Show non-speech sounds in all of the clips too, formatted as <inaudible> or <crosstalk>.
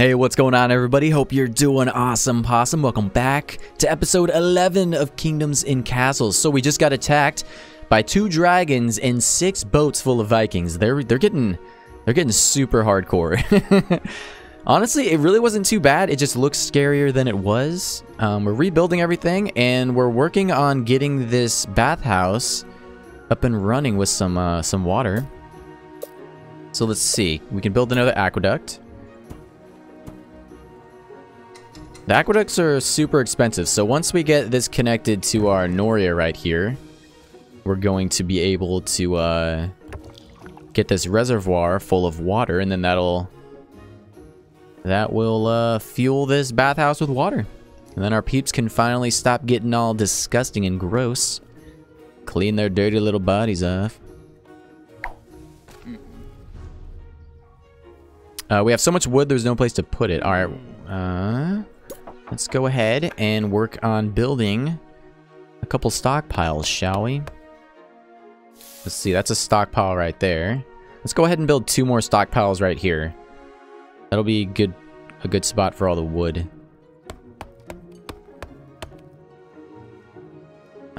Hey, what's going on, everybody? Hope you're doing awesome, possum. Welcome back to episode 11 of Kingdoms and Castles. So we just got attacked by two dragons and six boats full of Vikings. They're they're getting they're getting super hardcore. <laughs> Honestly, it really wasn't too bad. It just looks scarier than it was. Um, we're rebuilding everything, and we're working on getting this bathhouse up and running with some uh, some water. So let's see. We can build another aqueduct. The aqueducts are super expensive, so once we get this connected to our Noria right here, we're going to be able to uh, get this reservoir full of water, and then that'll that will uh, fuel this bathhouse with water. And then our peeps can finally stop getting all disgusting and gross. Clean their dirty little bodies off. Uh, we have so much wood, there's no place to put it. Alright, uh, let's go ahead and work on building a couple stockpiles, shall we? Let's see, that's a stockpile right there. Let's go ahead and build two more stockpiles right here. That'll be good, a good spot for all the wood.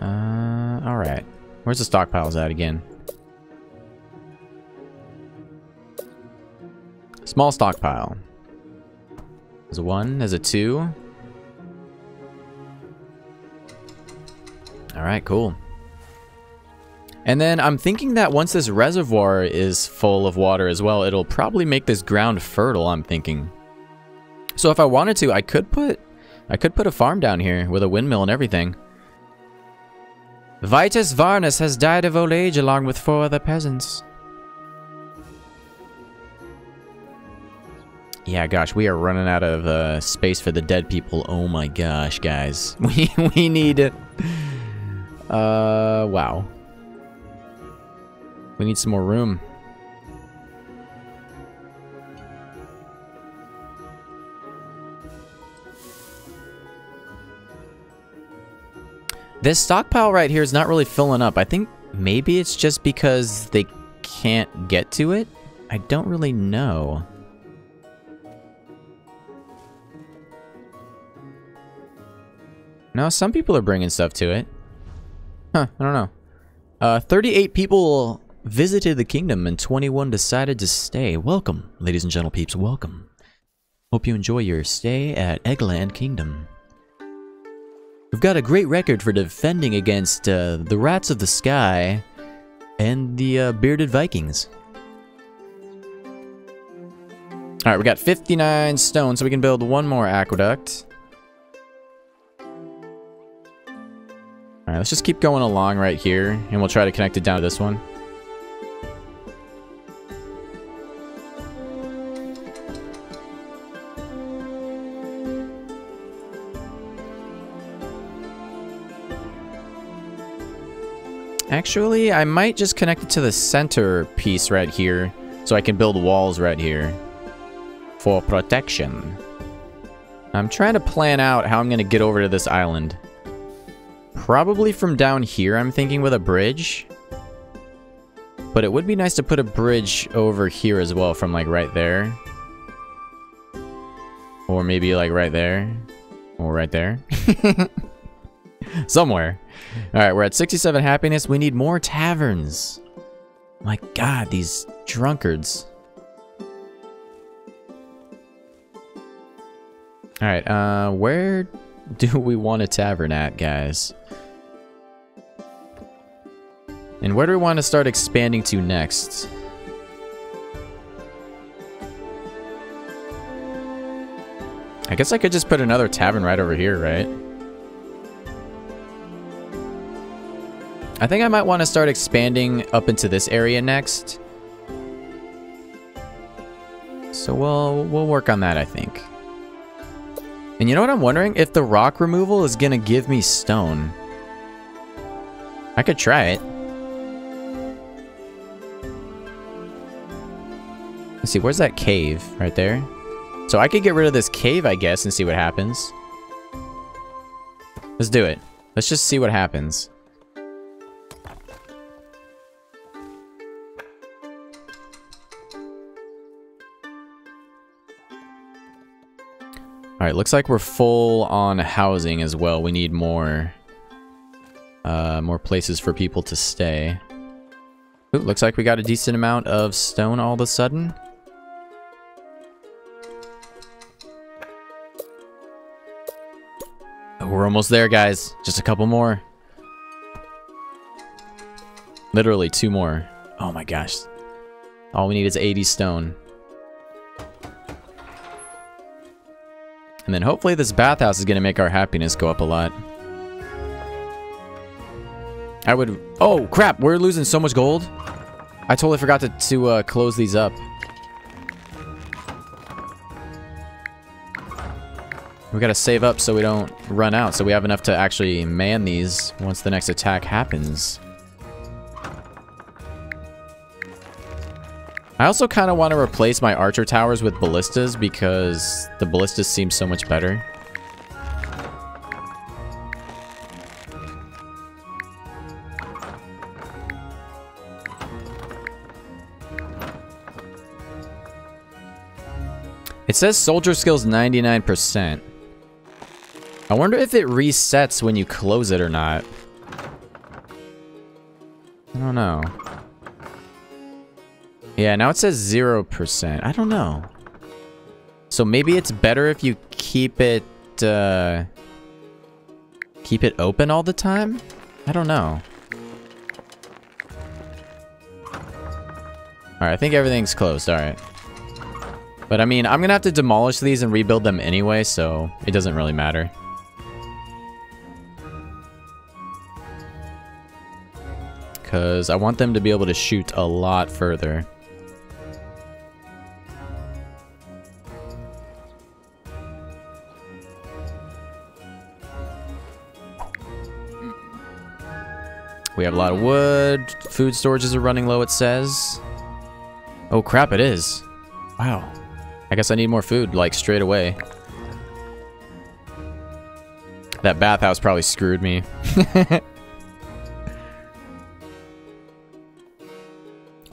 Uh, alright. Where's the stockpiles at again? Small stockpile. There's a one, there's a two. Alright, cool. And then I'm thinking that once this reservoir is full of water as well, it'll probably make this ground fertile, I'm thinking. So if I wanted to, I could put I could put a farm down here with a windmill and everything. Vitus Varnus has died of old age along with four other peasants. Yeah, gosh, we are running out of uh, space for the dead people. Oh my gosh, guys. <laughs> We, we need... Uh, wow. We need some more room. This stockpile right here is not really filling up. I think maybe it's just because they can't get to it. I don't really know. No, some people are bringing stuff to it. Huh, I don't know. Uh, 38 people visited the kingdom and 21 decided to stay. Welcome, ladies and gentle peeps, welcome. Hope you enjoy your stay at Eggland Kingdom. We've got a great record for defending against uh, the Rats of the Sky and the uh, Bearded Vikings. Alright, we got 59 stone, so we can build one more aqueduct. Alright, let's just keep going along right here, and we'll try to connect it down to this one. Actually, I might just connect it to the center piece right here, so I can build walls right here for protection. I'm trying to plan out how I'm going to get over to this island. Probably from down here, I'm thinking with a bridge. But it would be nice to put a bridge over here as well from like right there. Or maybe like right there. Or right there. <laughs> Somewhere. Alright, we're at 67 happiness. We need more taverns. My god, these drunkards. Alright, uh, where do we want a tavern at, guys? And where do we want to start expanding to next? I guess I could just put another tavern right over here, right? I think I might want to start expanding up into this area next. So we'll, we'll work on that, I think. And you know what I'm wondering? If the rock removal is going to give me stone. I could try it. Let's see, where's that cave? Right there? So I could get rid of this cave, I guess, and see what happens. Let's do it. Let's just see what happens. Alright, looks like we're full on housing as well. We need more... Uh, more places for people to stay. Ooh, looks like we got a decent amount of stone all of a sudden. We're almost there, guys. Just a couple more. Literally two more. Oh my gosh. All we need is 80 stone. And then hopefully this bathhouse is going to make our happiness go up a lot. I would... Oh, crap! We're losing so much gold. I totally forgot to, to uh, close these up. We gotta save up so we don't run out, so we have enough to actually man these once the next attack happens. I also kind of want to replace my archer towers with ballistas because the ballistas seem so much better. It says soldier skills 99%. I wonder if it resets when you close it or not. I don't know. Yeah, now it says 0%. I don't know. So maybe it's better if you keep it, uh... Keep it open all the time? I don't know. Alright, I think everything's closed, alright. But I mean, I'm gonna have to demolish these and rebuild them anyway, so it doesn't really matter. Because I want them to be able to shoot a lot further. We have a lot of wood. Food storages are running low, it says. Oh crap, it is. Wow. I guess I need more food, like, straight away. That bathhouse probably screwed me. <laughs>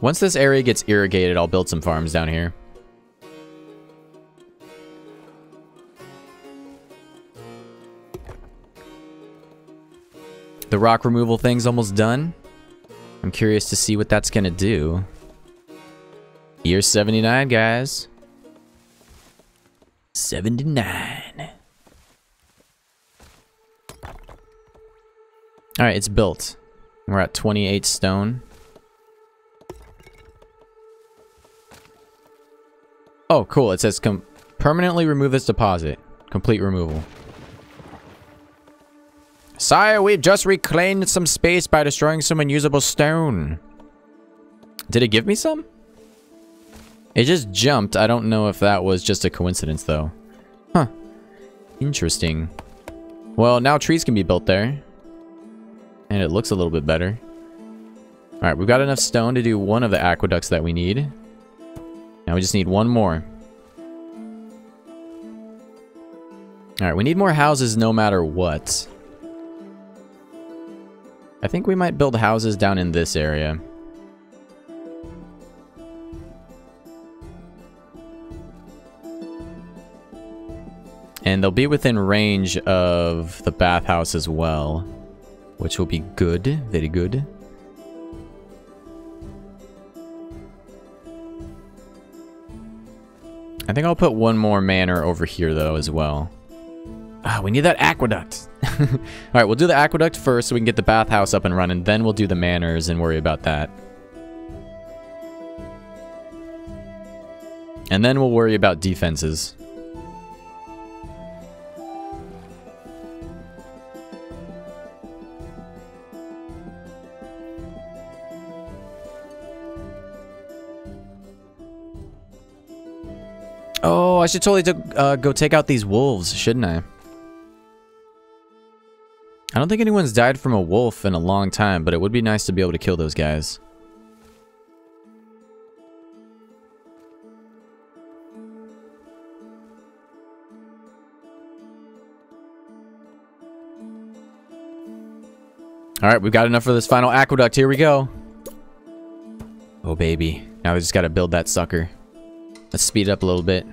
Once this area gets irrigated, I'll build some farms down here. The rock removal thing's almost done. I'm curious to see what that's gonna do. Year 79, guys. 79. Alright, it's built. We're at 28 stone. Oh, cool. It says permanently remove this deposit. Complete removal. Sire, we've just reclaimed some space by destroying some unusable stone. Did it give me some? It just jumped. I don't know if that was just a coincidence, though. Huh. Interesting. Well, now trees can be built there. And it looks a little bit better. Alright, we've got enough stone to do one of the aqueducts that we need. Now we just need one more. Alright, we need more houses no matter what. I think we might build houses down in this area. And they'll be within range of the bathhouse as well, which will be good, very good. I think I'll put one more manor over here though as well. Ah, we need that aqueduct. <laughs> All right, we'll do the aqueduct first so we can get the bathhouse up and running. Then we'll do the manors and worry about that. And then we'll worry about defenses. Should totally uh, go take out these wolves, shouldn't I? I don't think anyone's died from a wolf in a long time, but it would be nice to be able to kill those guys. Alright, we've got enough for this final aqueduct. Here we go. Oh, baby. Now we just gotta build that sucker. Let's speed it up a little bit.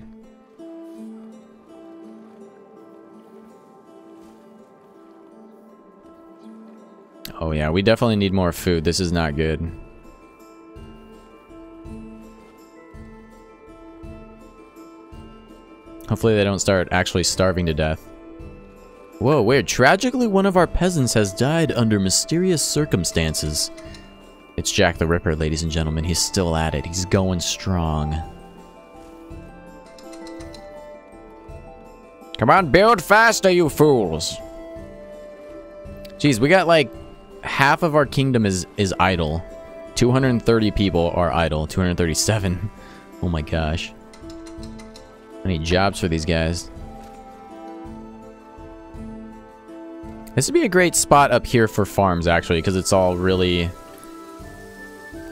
Oh yeah, we definitely need more food. This is not good. Hopefully they don't start actually starving to death. Whoa, weird. Tragically, one of our peasants has died under mysterious circumstances. It's Jack the Ripper, ladies and gentlemen. He's still at it. He's going strong. Come on, build faster, you fools! Jeez, we got like half of our kingdom is is idle. 230 people are idle. 237. <laughs> Oh my gosh. I need jobs for these guys. This would be a great spot up here for farms, actually, because it's all really...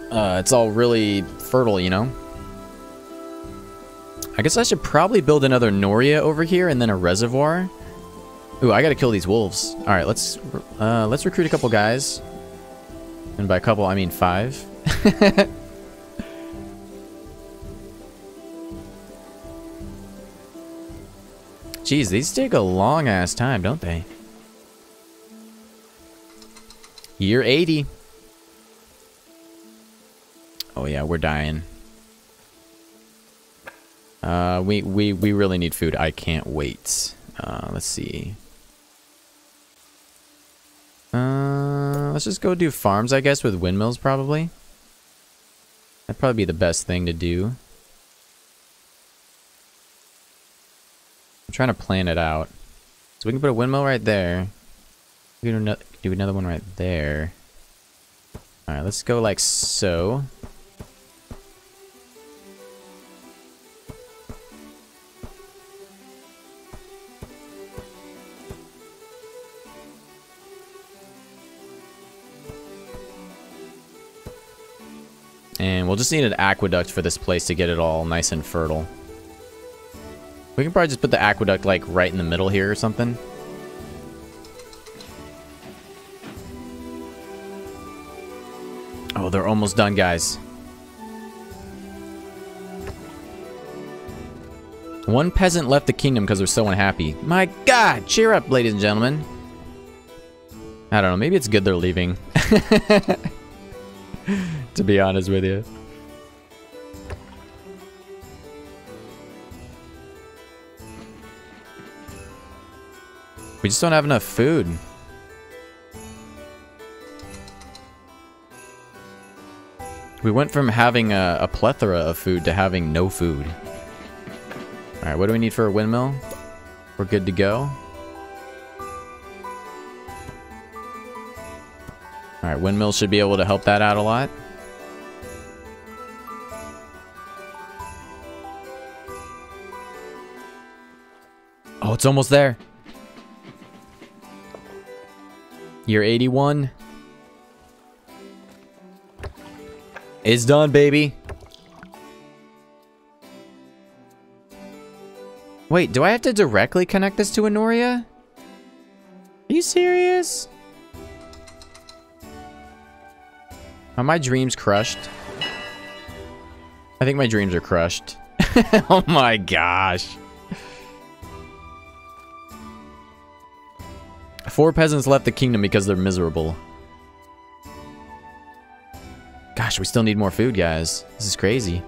Uh, it's all really fertile, you know? I guess I should probably build another Noria over here and then a reservoir. Ooh, I gotta kill these wolves. Alright, let's uh, let's recruit a couple guys. And by a couple, I mean five. <laughs> Jeez, these take a long ass time, don't they? Year 80. Oh yeah, we're dying. Uh, we, we, we really need food. I can't wait. Uh, let's see. Let's just go do farms, I guess, with windmills, probably. That'd probably be the best thing to do. I'm trying to plan it out. So we can put a windmill right there. We can do another one right there. Alright, let's go like so. And we'll just need an aqueduct for this place to get it all nice and fertile. We can probably just put the aqueduct like right in the middle here or something. Oh, they're almost done, guys. One peasant left the kingdom because they're so unhappy. My god, cheer up, ladies and gentlemen. I don't know, maybe it's good they're leaving. <laughs> to be honest with you. We just don't have enough food. We went from having a, a plethora of food to having no food. Alright, what do we need for a windmill? We're good to go. Alright, windmills should be able to help that out a lot. It's almost there. Year 81. It's done, baby. Wait, do I have to directly connect this to a Noria? Are you serious? Are my dreams crushed? I think my dreams are crushed. <laughs> oh my gosh. Four peasants left the kingdom because they're miserable. Gosh, we still need more food, guys. This is crazy.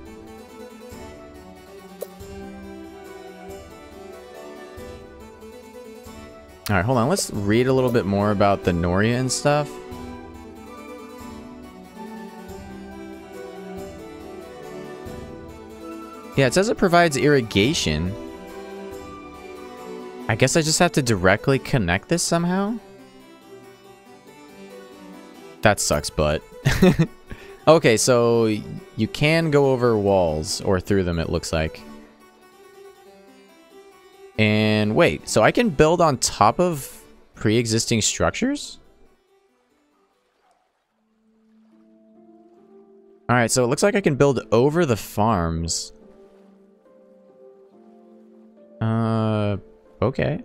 Alright, hold on. Let's read a little bit more about the Noria and stuff. Yeah, it says it provides irrigation. I guess I just have to directly connect this somehow? That sucks, but... <laughs> okay, so you can go over walls, or through them, it looks like. And wait, so I can build on top of pre-existing structures? Alright, so it looks like I can build over the farms. Uh, okay.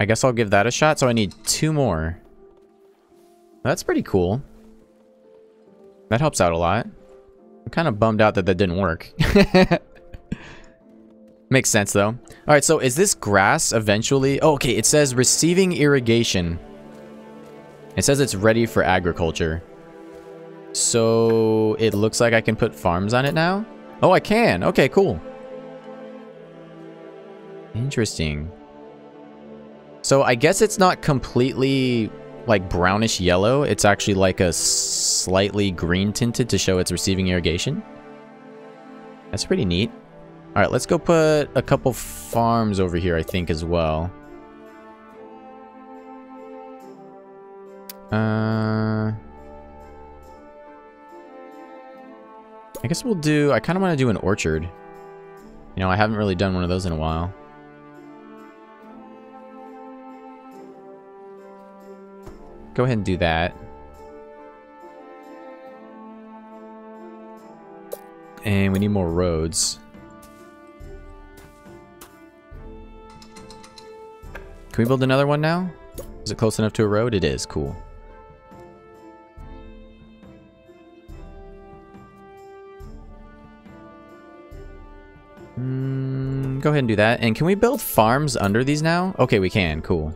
I guess I'll give that a shot. So I need two more. That's pretty cool. That helps out a lot. I'm kind of bummed out that that didn't work. <laughs> Makes sense, though. All right, so is this grass eventually... Oh, okay, it says receiving irrigation. It says it's ready for agriculture. So it looks like I can put farms on it now? Oh, I can. Okay, cool. Interesting. So I guess it's not completely like brownish yellow. It's actually like a slightly green tinted to show it's receiving irrigation. That's pretty neat. All right, let's go put a couple farms over here, I think, as well. Uh... I guess we'll do... I kind of want to do an orchard. You know, I haven't really done one of those in a while. Go ahead and do that. And we need more roads. Can we build another one now? Is it close enough to a road? It is. Cool. Mm, go ahead and do that. And can we build farms under these now? Okay, we can. Cool.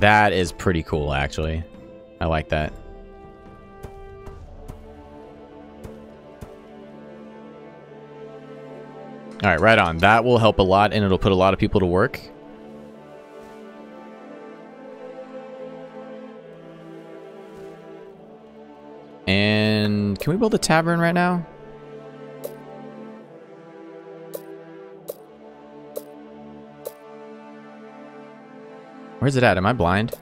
That is pretty cool, actually. I like that. Alright, right on. That will help a lot, and it'll put a lot of people to work. And can we build a tavern right now? Where's it at? Am I blind?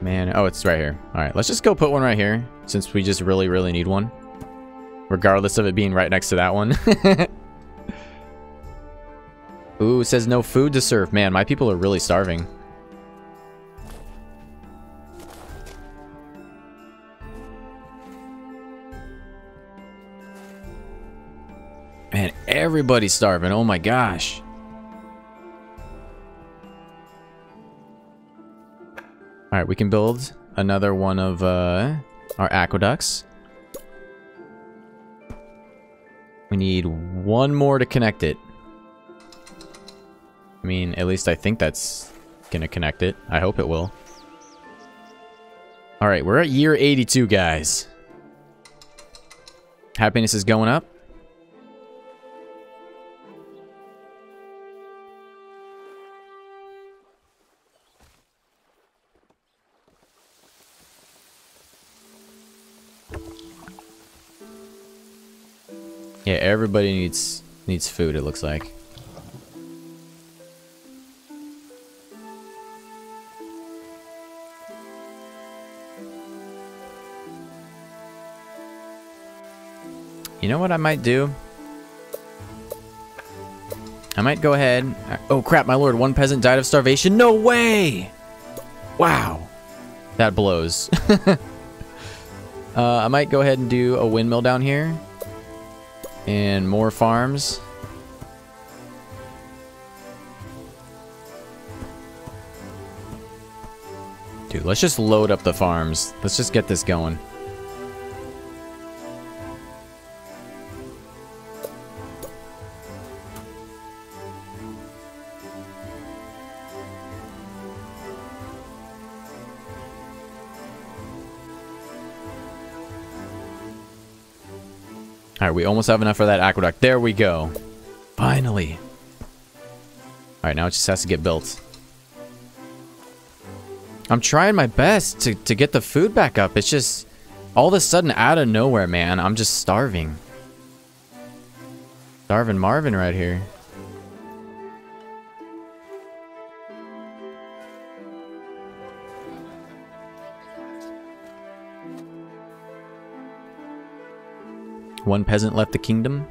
Man, oh, it's right here. All right, let's just go put one right here since we just really, really need one. Regardless of it being right next to that one. <laughs> Ooh, it says no food to serve. Man, my people are really starving. Man, everybody's starving. Oh my gosh. Alright, we can build another one of uh, our aqueducts. We need one more to connect it. I mean, at least I think that's gonna connect it. I hope it will. Alright, we're at year 82, guys. Happiness is going up. Yeah, everybody needs needs food, it looks like. You know what I might do? I might go ahead... Oh crap, my lord, one peasant died of starvation? No way! Wow. That blows. <laughs> uh, I might go ahead and do a windmill down here. And more farms. Dude, let's just load up the farms. Let's just get this going. Alright, we almost have enough for that aqueduct. There we go. Finally. Alright, now it just has to get built. I'm trying my best to, to get the food back up. It's just all of a sudden out of nowhere, man. I'm just starving. Starving Marvin right here. One peasant left the kingdom.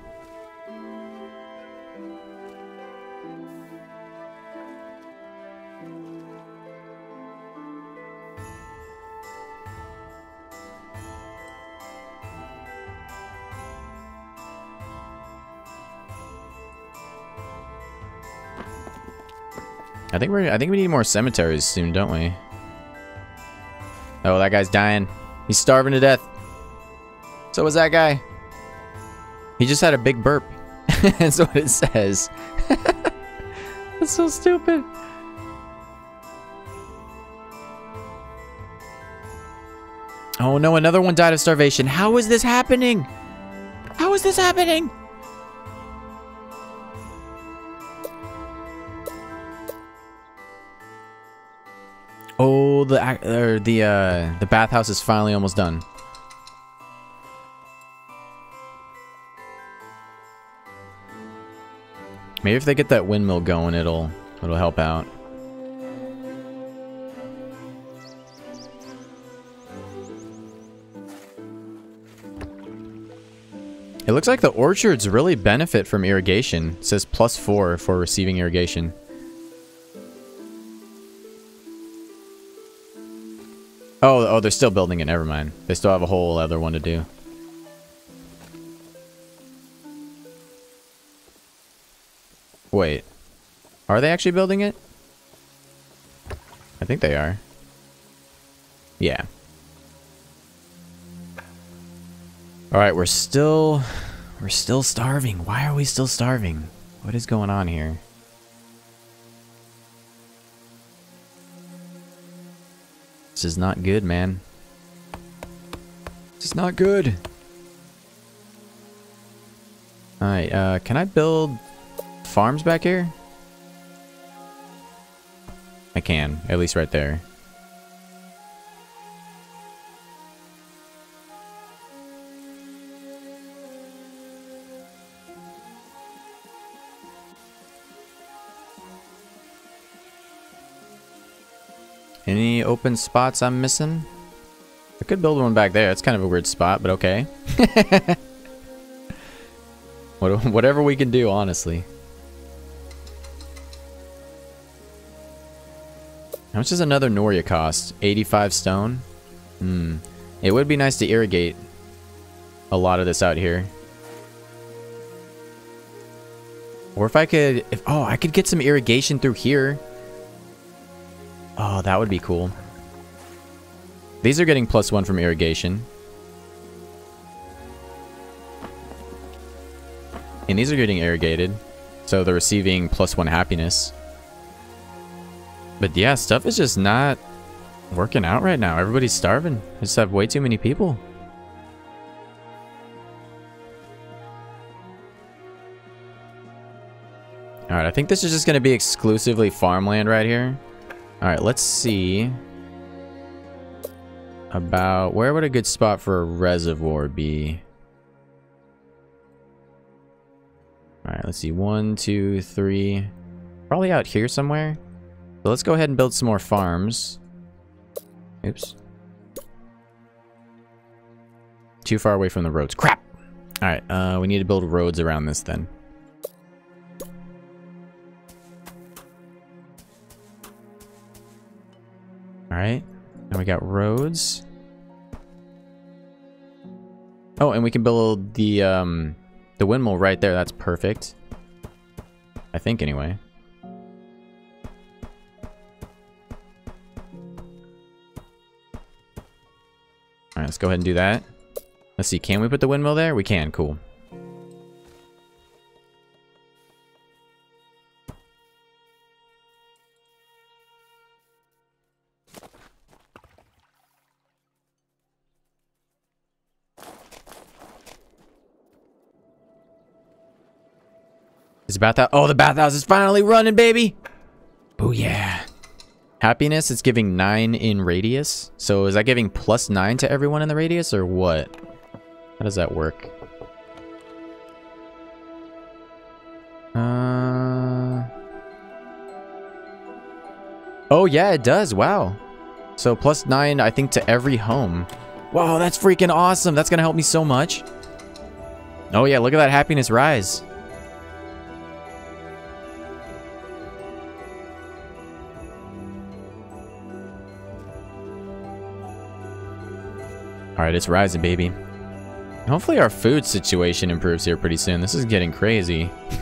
I think we're I think we need more cemeteries soon, don't we? Oh, that guy's dying. He's starving to death. So was that guy. He just had a big burp. <laughs> That's what it says. <laughs> That's so stupid. Oh no, another one died of starvation. How is this happening? How is this happening? Oh, the or the uh, the bathhouse is finally almost done. Maybe if they get that windmill going, it'll it'll help out. It looks like the orchards really benefit from irrigation. It says plus four for receiving irrigation. Oh, oh, they're still building it. Never mind. They still have a whole other one to do. Wait. Are they actually building it? I think they are. Yeah. Alright, we're still... We're still starving. Why are we still starving? What is going on here? This is not good, man. This is not good. Alright, uh, can I build farms back here? I can, at least right there. Any open spots I'm missing? I could build one back there. It's kind of a weird spot, but okay. <laughs> Whatever we can do, honestly. Much does another Noria cost? 85 stone? Hmm. It would be nice to irrigate a lot of this out here. Or if I could... If, oh, I could get some irrigation through here. Oh, that would be cool. These are getting plus one from irrigation. And these are getting irrigated. So they're receiving plus one happiness. But yeah, stuff is just not working out right now. Everybody's starving. I just have way too many people. Alright, I think this is just going to be exclusively farmland right here. Alright, let's see about where would a good spot for a reservoir be? Alright, let's see. One, two, three. Probably out here somewhere. So let's go ahead and build some more farms. Oops. Too far away from the roads. Crap! Alright, uh, we need to build roads around this then. Alright. Now we got roads. Oh, and we can build the um the windmill right there. That's perfect. I think anyway. Alright, let's go ahead and do that. Let's see, can we put the windmill there? We can, cool. Is the bathhouse? Oh, the bathhouse is finally running, baby! Oh yeah. Happiness is giving 9 in radius. So is that giving plus 9 to everyone in the radius or what? How does that work? Uh... Oh yeah, it does. Wow. So plus 9, I think, to every home. Wow, that's freaking awesome. That's going to help me so much. Oh yeah, look at that happiness rise. Alright, it's rising, baby. Hopefully our food situation improves here pretty soon. This is getting crazy. <laughs>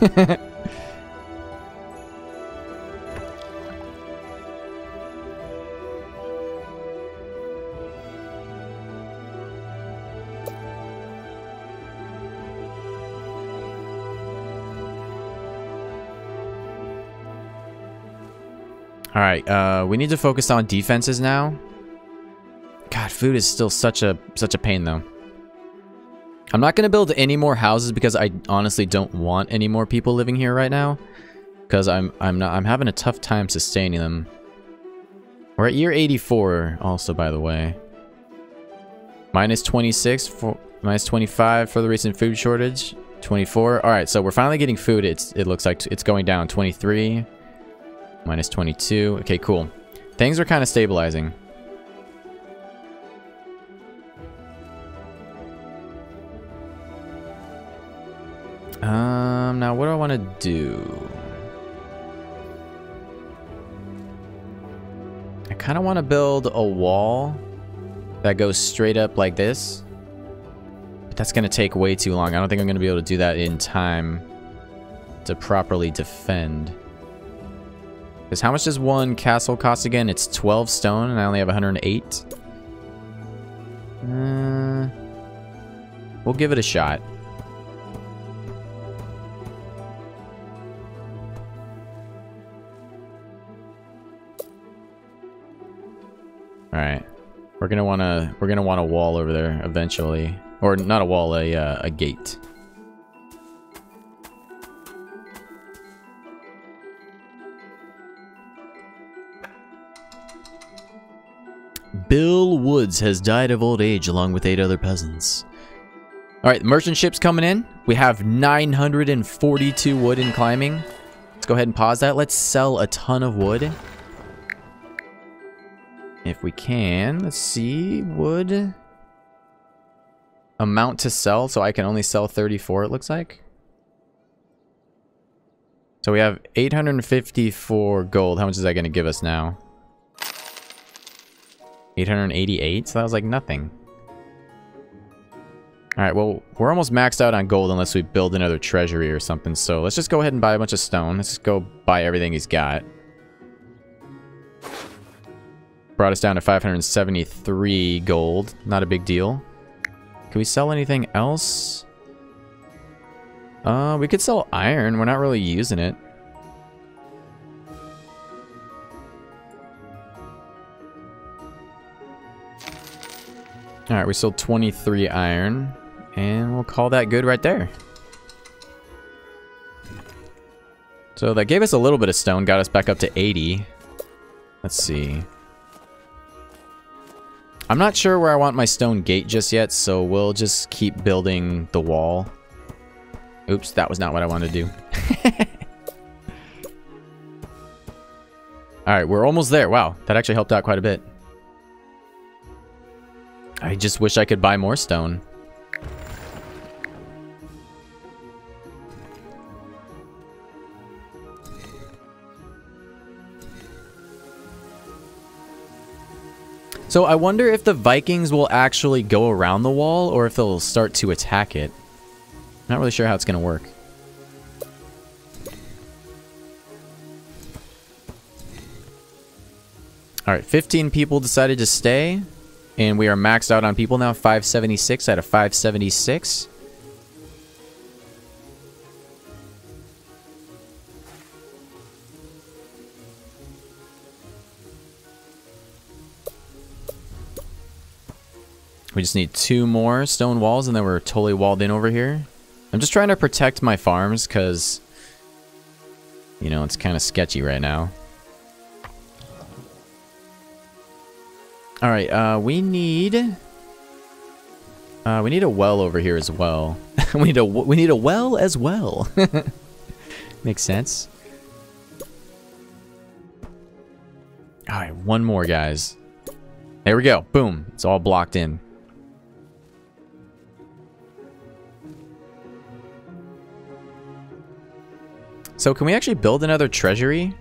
All right, uh, we need to focus on defenses now. God, food is still such a such a pain though. I'm not gonna build any more houses because I honestly don't want any more people living here right now. Because I'm I'm not I'm having a tough time sustaining them. We're at year 84 also by the way. Minus 26 for minus 25 for the recent food shortage. 24. All right, so we're finally getting food. It's it looks like it's going down. 23 minus 22. Okay, cool. Things are kind of stabilizing. Um, now what do I want to do? I kind of want to build a wall that goes straight up like this. But that's going to take way too long. I don't think I'm going to be able to do that in time to properly defend. Because how much does one castle cost again? It's 12 stone and I only have 108. Uh, we'll give it a shot. Alright. We're gonna wanna we're gonna want a wall over there eventually. Or not a wall, a uh, a gate. Bill Woods has died of old age along with eight other peasants. Alright, merchant ship's coming in. We have 942 wood in climbing. Let's go ahead and pause that. Let's sell a ton of wood. If we can, let's see, wood amount to sell, so I can only sell 34 it looks like. So we have 854 gold. How much is that going to give us now? 888? So that was like nothing. Alright, well, we're almost maxed out on gold unless we build another treasury or something. So let's just go ahead and buy a bunch of stone. Let's just go buy everything he's got. Brought us down to 573 gold. Not a big deal. Can we sell anything else? Uh, we could sell iron. We're not really using it. Alright, we sold 23 iron. And we'll call that good right there. So that gave us a little bit of stone, got us back up to 80. Let's see. I'm not sure where I want my stone gate just yet, so we'll just keep building the wall. Oops, that was not what I wanted to do. <laughs> Alright, we're almost there. Wow, that actually helped out quite a bit. I just wish I could buy more stone. So I wonder if the Vikings will actually go around the wall or if they'll start to attack it. Not really sure how it's going to work. Alright, 15 people decided to stay. And we are maxed out on people now, 576 out of 576. We just need two more stone walls and then we're totally walled in over here. I'm just trying to protect my farms because, you know, it's kind of sketchy right now. All right, uh, we need... Uh, we need a well over here as well. <laughs> we need a we need a well as well. <laughs> Makes sense. All right, one more, guys. There we go. Boom. It's all blocked in. So can we actually build another treasury?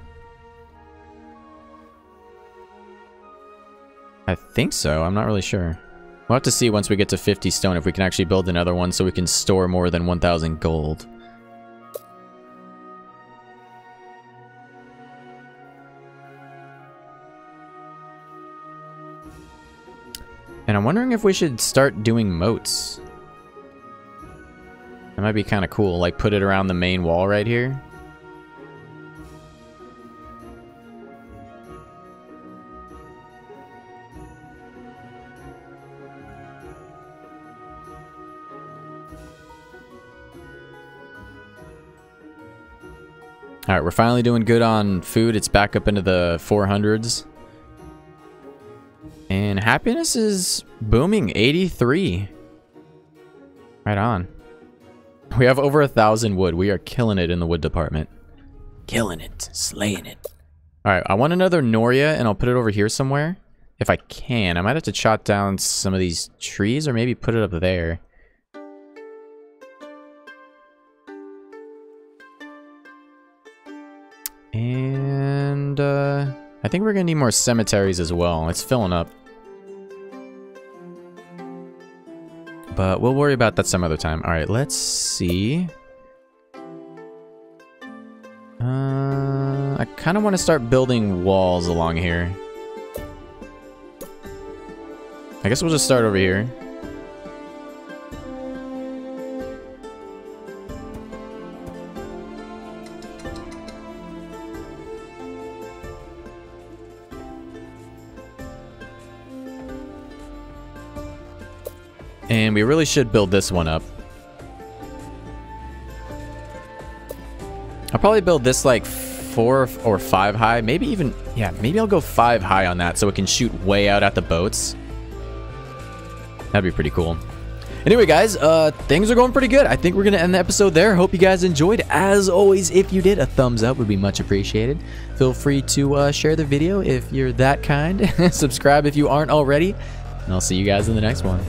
I think so. I'm not really sure. We'll have to see once we get to 50 stone if we can actually build another one so we can store more than 1,000 gold. And I'm wondering if we should start doing moats. That might be kind of cool. Like put it around the main wall right here. All right, we're finally doing good on food. It's back up into the 400s. And happiness is booming, 83. Right on. We have over a thousand wood. We are killing it in the wood department. Killing it, slaying it. All right, I want another Noria, and I'll put it over here somewhere. If I can. I might have to chop down some of these trees, or maybe put it up there. I think we're gonna need more cemeteries as well. It's filling up. But we'll worry about that some other time. Alright, let's see. Uh, I kind of want to start building walls along here. I guess we'll just start over here. And we really should build this one up. I'll probably build this like four or five high. Maybe even, yeah, maybe I'll go five high on that so it can shoot way out at the boats. That'd be pretty cool. Anyway, guys, uh, things are going pretty good. I think we're going to end the episode there. Hope you guys enjoyed. As always, if you did, a thumbs up would be much appreciated. Feel free to uh, share the video if you're that kind. <laughs> Subscribe if you aren't already. And I'll see you guys in the next one.